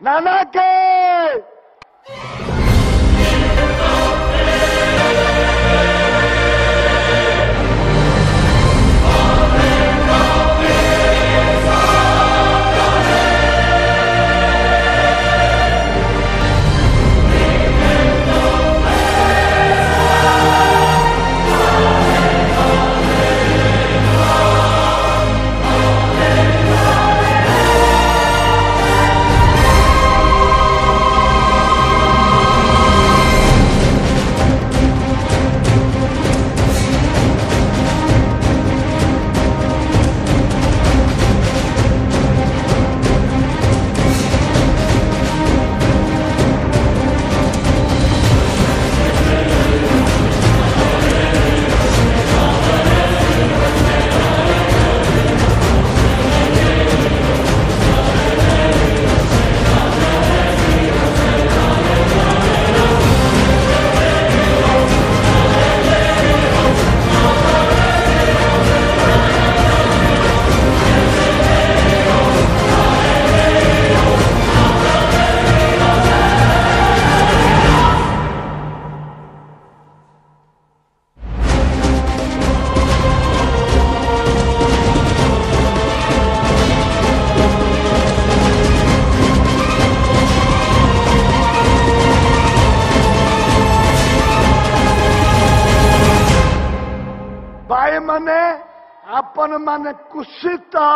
7件 bye माने अपन माने कुशिता।